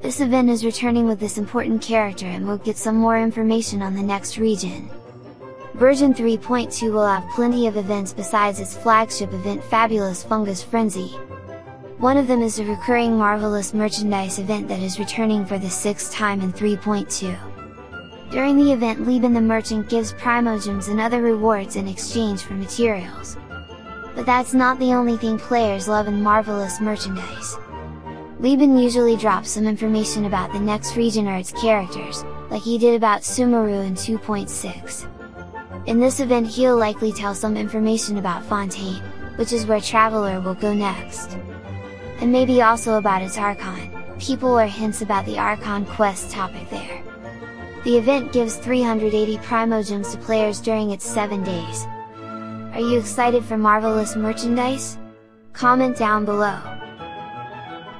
This event is returning with this important character and we'll get some more information on the next region. Version 3.2 will have plenty of events besides its flagship event Fabulous Fungus Frenzy. One of them is a recurring Marvelous Merchandise event that is returning for the sixth time in 3.2. During the event Liben the Merchant gives Primogems and other rewards in exchange for materials. But that's not the only thing players love in Marvelous Merchandise. Liben usually drops some information about the next region or its characters, like he did about Sumeru in 2.6. In this event he'll likely tell some information about Fontaine, which is where Traveler will go next. And maybe also about its Archon, people or hints about the Archon quest topic there. The event gives 380 Primogems to players during its 7 days, are you excited for Marvelous merchandise? Comment down below!